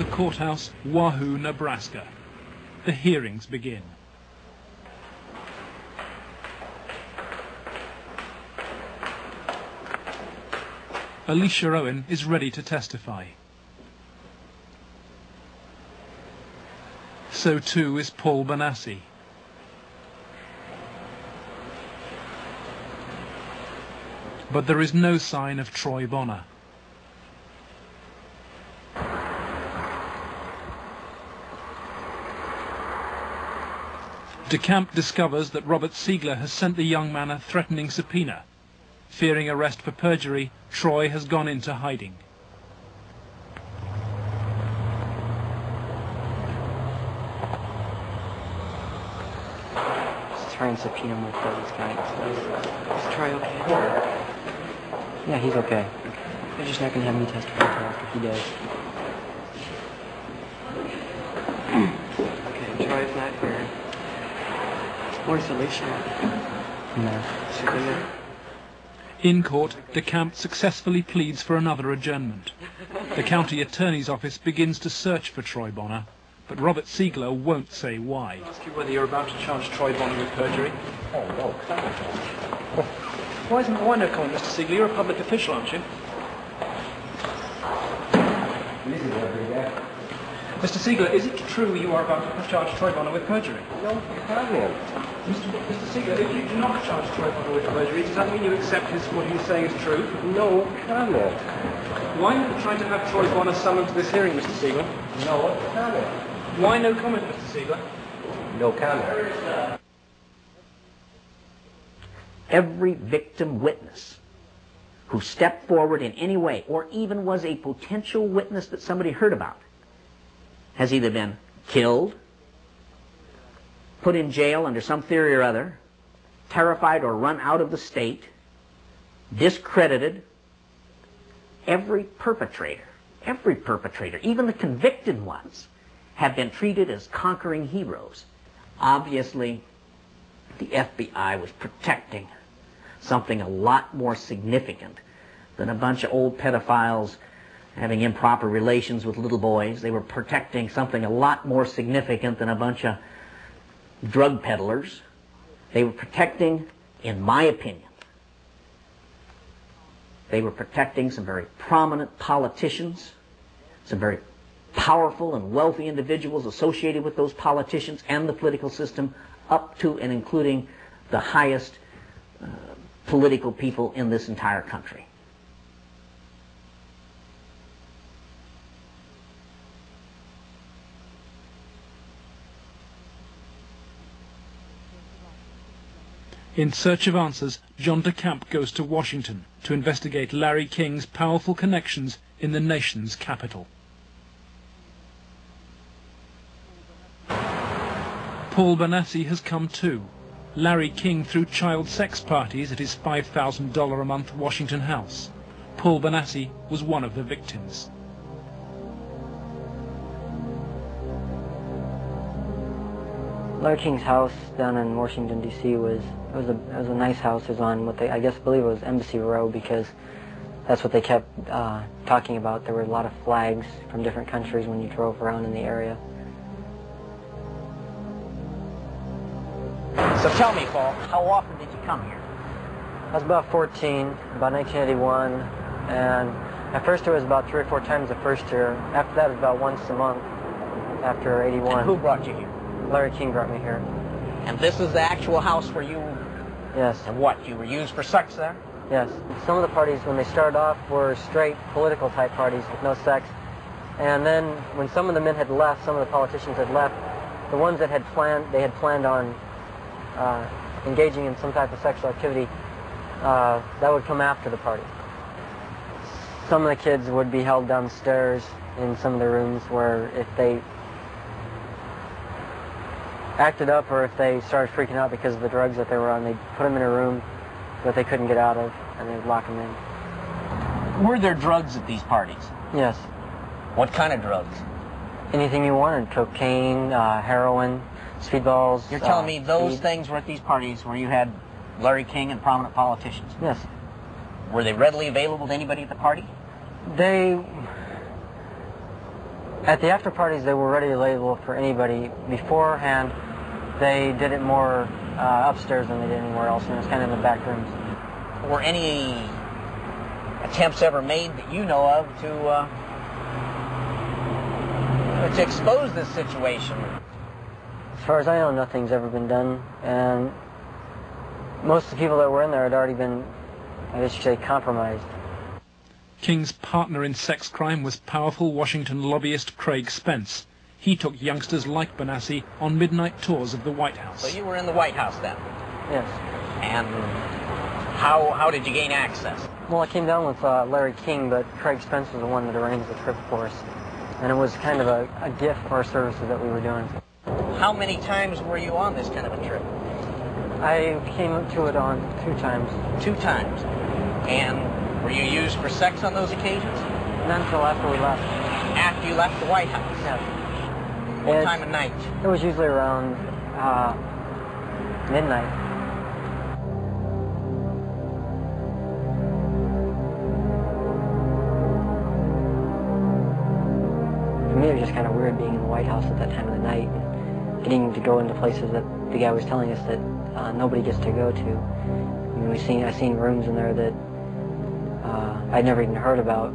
the courthouse, Wahoo, Nebraska. The hearings begin. Alisha Owen is ready to testify. So too is Paul Bonacci. But there is no sign of Troy Boner. DeCamp discovers that Robert Siegler has sent the young man a threatening subpoena. Fearing arrest for perjury, Troy has gone into hiding. Just try and subpoena with all these stuff. Is Troy okay? Yeah, he's okay. They're just not going to have me testify after he does. Okay, Troy's not here. Where's Alisha? No. She's in there. In court, DeCamp successfully pleads for another adjournment. The county attorney's office begins to search for Troy Boner, but Robert Siegler won't say why. ask you whether you're about to charge Troy Boner with perjury. Oh, no, Why isn't why no comment, Mr. Siegler? You're a public official, aren't you? Mr. Siegler, is it true you are about to charge Troy Boner with perjury? No comment. Mr. Mr. Siegler, if you do not charge Troy Boner with perjury, does that mean you accept his, what he's saying is true? No comment. Why are you trying to have Troy Boner summoned to this hearing, Mr. Siegler? No comment. Why no comment, Mr. Siegler? No comment. every victim witness who stepped forward in any way or even was a potential witness that somebody heard about has either been killed, put in jail under some theory or other, terrified or run out of the state, discredited. Every perpetrator, every perpetrator, even the convicted ones, have been treated as conquering heroes. Obviously, the FBI was protecting something a lot more significant than a bunch of old pedophiles having improper relations with little boys. They were protecting something a lot more significant than a bunch of drug peddlers. They were protecting, in my opinion, they were protecting some very prominent politicians, some very powerful and wealthy individuals associated with those politicians and the political system, up to and including the highest uh, political people in this entire country. In search of answers, John DeCamp goes to Washington to investigate Larry King's powerful connections in the nation's capital. Paul Bonacci has come too. Larry King threw child sex parties at his $5,000 a month Washington house. Paul Bonacci was one of the victims. Larry King's house down in Washington D.C. was it was a it was a nice house. It was on what they I guess believe it was Embassy Row because that's what they kept uh, talking about. There were a lot of flags from different countries when you drove around in the area. So tell me, Paul, how often did you come here? I was about 14, about 1981, and at first it was about three or four times the first year. After that, it was about once a month. After 81, And who brought you here? Larry King brought me here. And this is the actual house where you, Yes, and what, you were used for sex there? yes. Some of the parties, when they started off, were straight political type parties with no sex. And then when some of the men had left, some of the politicians had left, the ones that had planned, they had planned on uh, engaging in some type of sexual activity, uh, that would come after the party. Some of the kids would be held downstairs in some of the rooms where if they acted up or if they started freaking out because of the drugs that they were on, they'd put them in a room that they couldn't get out of and they'd lock them in. Were there drugs at these parties? Yes. What kind of drugs? Anything you wanted, cocaine, uh, heroin, speedballs. You're telling uh, me those speed. things were at these parties where you had Larry King and prominent politicians. Yes. Were they readily available to anybody at the party? They At the after parties, they were ready to label for anybody. Beforehand, they did it more uh, upstairs than they did anywhere else, and it was kind of in the back rooms. Were any attempts ever made that you know of to uh, to expose this situation? As far as I know, nothing's ever been done, and most of the people that were in there had already been, I guess you say, compromised. King's partner in sex crime was powerful Washington lobbyist Craig Spence. He took youngsters like Bonacci on midnight tours of the White House. So you were in the White House then, Yes. and how how did you gain access? Well, I came down with uh, Larry King, but Craig Spence was the one that arranged the trip for us. And it was kind of a, a gift for our services that we were doing. How many times were you on this kind of a trip? I came to it on two times. Two times. And were you used for sex on those occasions? Not until after we left. After you left the White House? Yeah. What It- time of night? It was usually around uh, midnight. For me, it was just kind of weird being in the White House at that time of the night, and getting to go into places that the guy was telling us that uh, nobody gets to go to. I mean, we seen I seen rooms in there that uh, I'd never even heard about.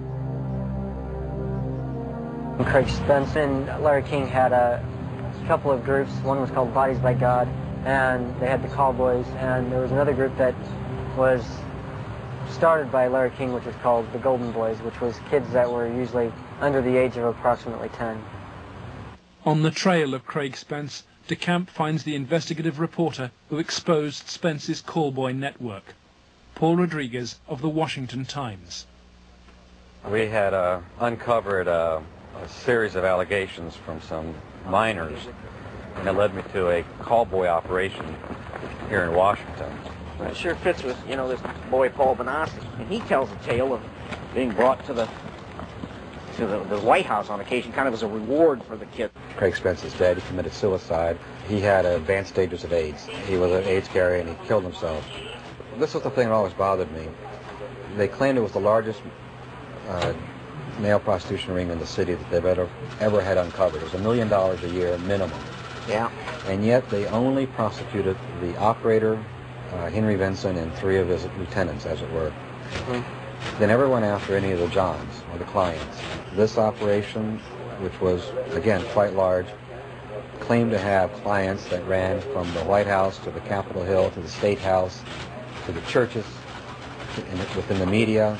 Craig Spence and Larry King had a couple of groups. One was called Bodies by God, and they had the Callboys, and there was another group that was started by Larry King, which was called the Golden Boys, which was kids that were usually under the age of approximately 10. On the trail of Craig Spence, DeCamp finds the investigative reporter who exposed Spence's callboy network, Paul Rodriguez of the Washington Times. We had uh, uncovered uh, a series of allegations from some minors, and it led me to a callboy operation here in Washington. It sure fits with, you know, this boy Paul Bonacci. And he tells a tale of being brought to the to the, the White House on occasion, kind of as a reward for the kid. Craig Spence's dead. he committed suicide. He had advanced stages of AIDS. He was an AIDS carrier, and he killed himself. This was the thing that always bothered me. They claimed it was the largest uh, male prostitution ring in the city that they've ever, ever had uncovered. It was a million dollars a year minimum. Yeah. and yet they only prosecuted the operator, uh, Henry Vinson, and three of his lieutenants, as it were. They never went after any of the Johns or the clients. This operation, which was, again, quite large, claimed to have clients that ran from the White House to the Capitol Hill to the State House to the churches, to, in, within the media.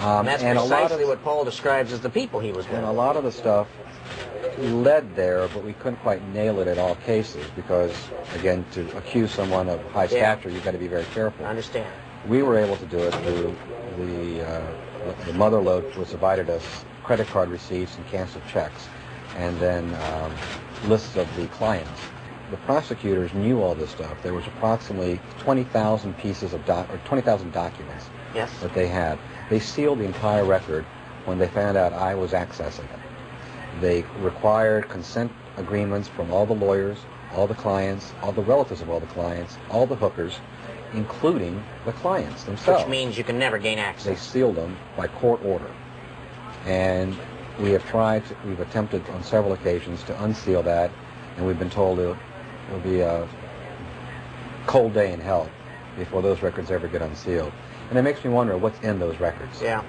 Um, And that's and a lot of what Paul describes as the people he was with. and a lot of the stuff led there, but we couldn't quite nail it in all cases because, again, to accuse someone of high Yeah. stature, you've got to be very careful. I understand. We were able to do it through the, uh, the mother lode was provided us credit card receipts and canceled checks, and then um, lists of the clients. The prosecutors knew all this stuff. There was approximately 20,000 pieces of doc, or 20,000 documents Yes. that they had. They sealed the entire record when they found out I was accessing it. They required consent agreements from all the lawyers, all the clients, all the relatives of all the clients, all the hookers, including the clients themselves. Which means you can never gain access. they sealed them by court order. And we have tried, to, we've attempted on several occasions to unseal that, and we've been told it will be a cold day in hell before those records ever get unsealed. And it makes me wonder what's in those records. Yeah.